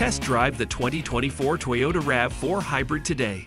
Test drive the 2024 Toyota RAV4 Hybrid today.